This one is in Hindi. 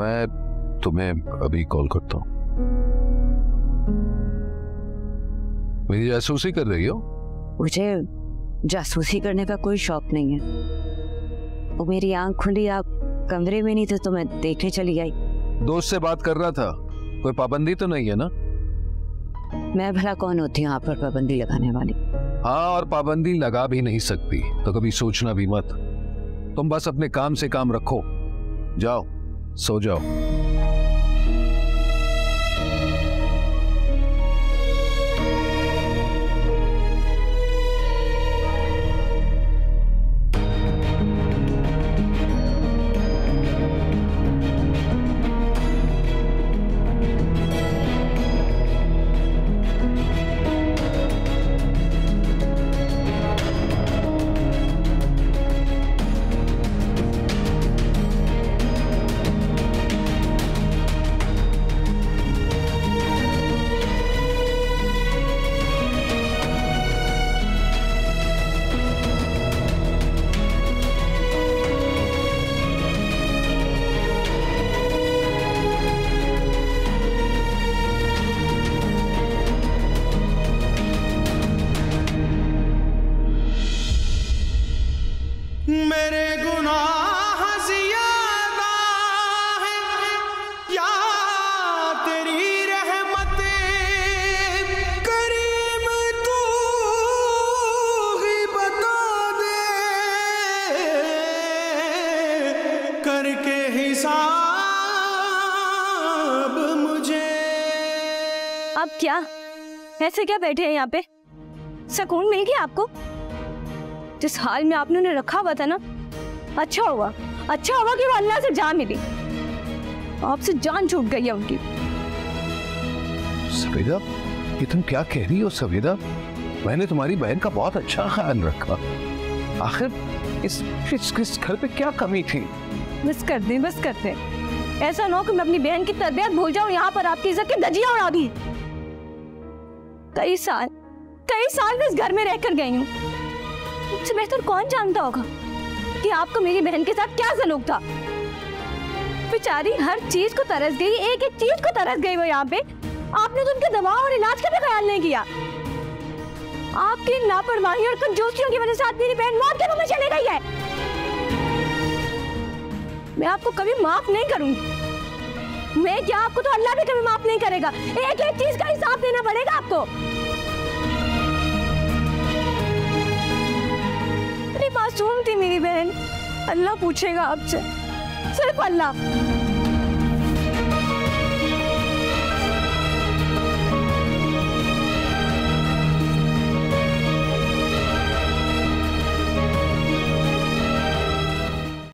मैं तुम्हें अभी कॉल करता हूँ। मेरी जासूसी कर रही हो? मुझे जासूसी करने का कोई शौक नहीं है। वो मेरी आँख खुली आप कमरे में नहीं थे तो मैं देखने चली आई। दोस्त से बात कर रहा था। कोई पाबंदी तो नहीं है ना? मैं भला कौन होती हूँ आप पर पाबंदी लगाने वाली? हाँ और पाबंदी लगा भी नहीं सकती तो कभी सोचना भी मत। तुम बस अपने काम से काम रखो। जाओ। सो जाओ मेरे गुनाह ज़्यादा है। या तेरी रहमत करीम तू ही बता दे। करके हिसाब मुझे। अब क्या? ऐसे क्या बैठे हैं यहाँ पे? सुकून मिल गया आपको? जिस हाल में आपने उन्हें रखा हुआ था ना अच्छा हुआ। अच्छा हुआ कि वो अल्लाह से जान मिली। आपसे जान छूट गई है उनकी। सवेदा ये तुम क्या कह रही हो सवेदा मैंने तुम्हारी बहन का बहुत अच्छा ख्याल रखा। आखिर इस इस, इस घर पे क्या कमी थी? बस कर दे बस कर दे ऐसा ना हो कि मैं अपनी बहन की तरबियत भूल जाऊँ यहाँ पर आपकी इज़्ज़त की दजिया उड़ा दी। कई साल कई साल मैं इस घर में रहकर गई हूँ। मुझसे बेहतर कौन जानता होगा कि आपको मेरी बहन के साथ क्या सलूक था? बेचारी हर चीज़ को तरस गई, एक एक चीज़ को तरस गई वो यहाँ पे। आपने तो उनके दवा और इलाज का भी ख्याल नहीं किया। आपकी लापरवाही और कंजूसियों की वजह से मेरी बहन मौत के मुँह चली गई है। मैं आपको कभी माफ़ नहीं करूँगी। मैं क्या आपको तो अल्लाह भी कभी माफ़ नहीं करेगा। एक एक चीज़ का हिसाब देना पड़ेगा आपको। अल्लाह पूछेगा आपसे सिर्फ़ अल्लाह।